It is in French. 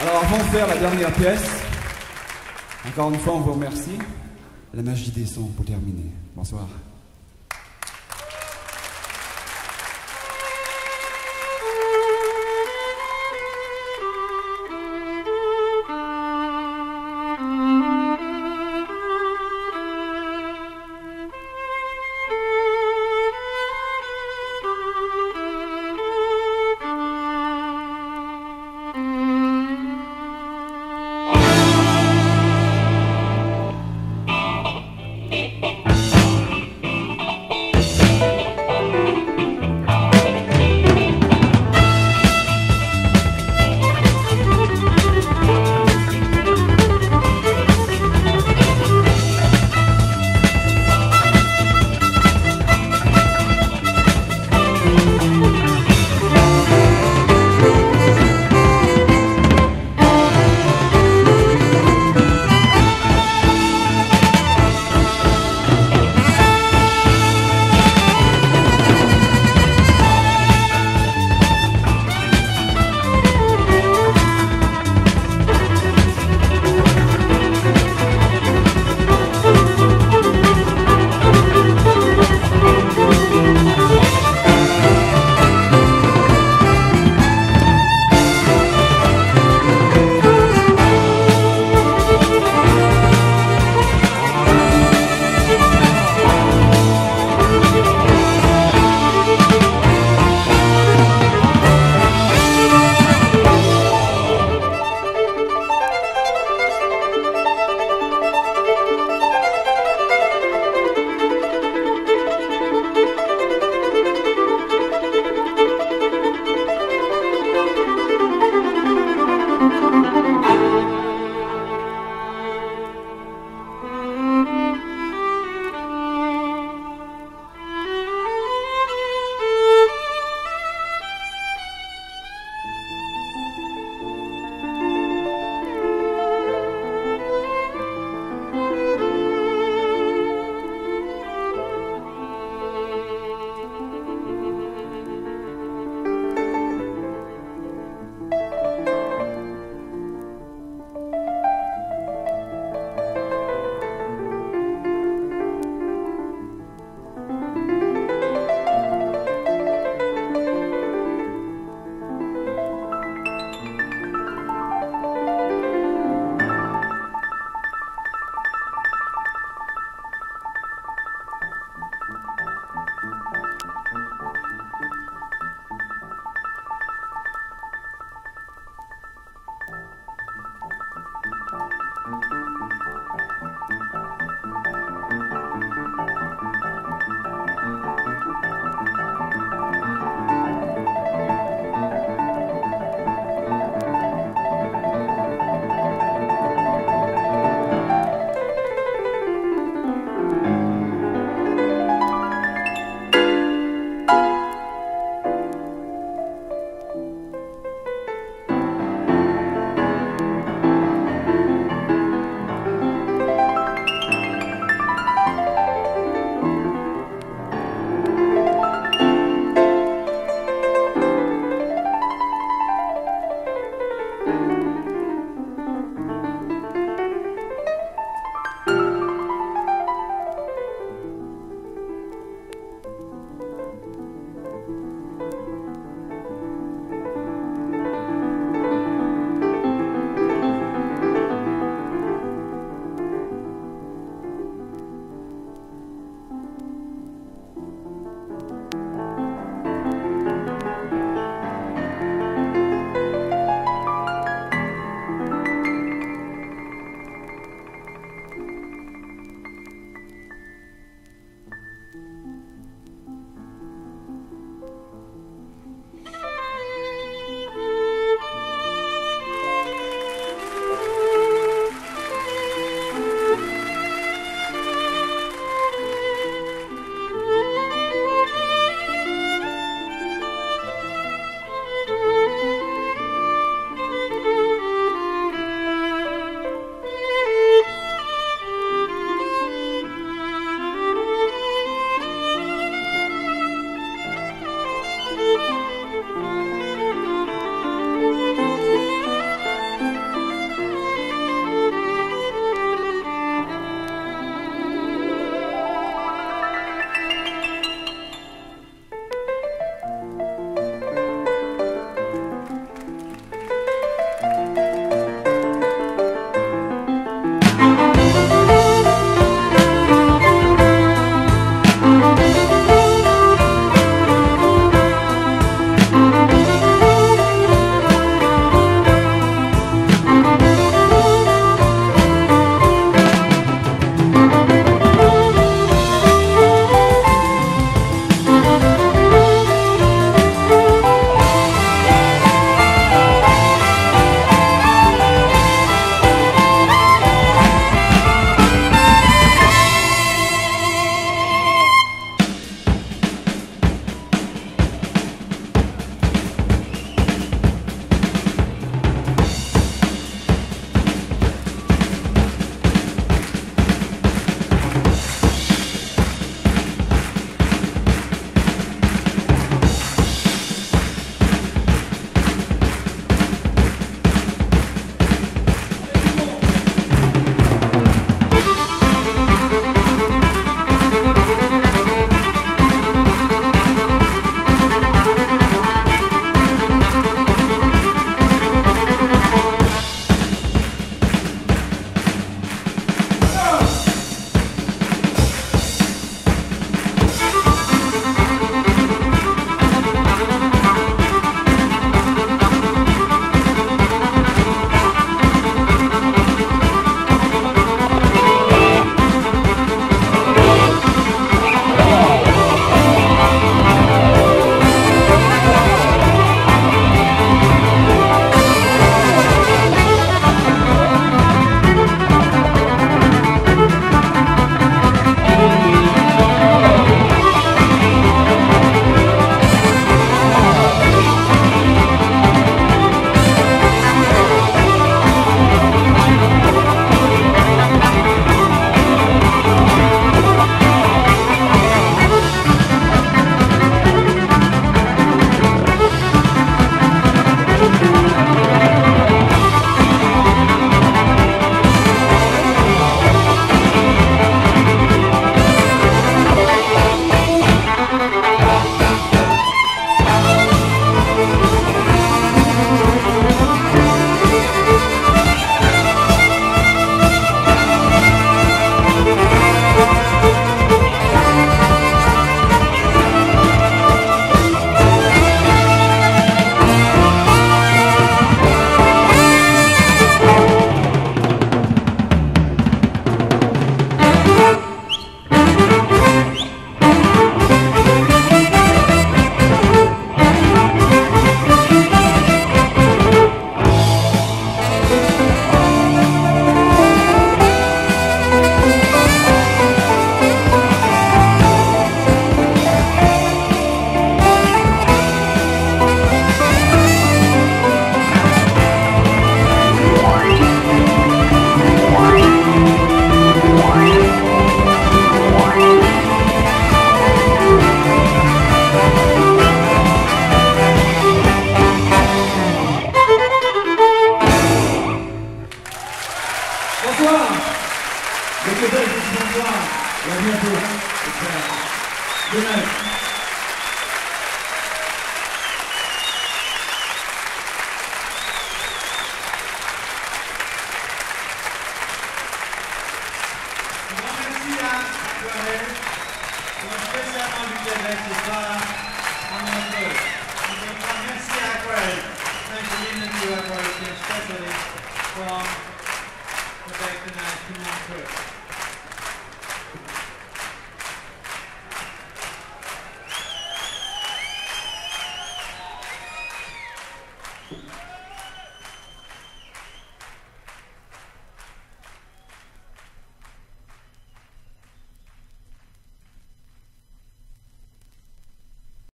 Alors avant de faire la dernière pièce, encore une fois on vous remercie. La magie des sons pour terminer. Bonsoir. soir. Le Québec ce soir. Et à bientôt. Good night. Thank you, especially from very nice. Come.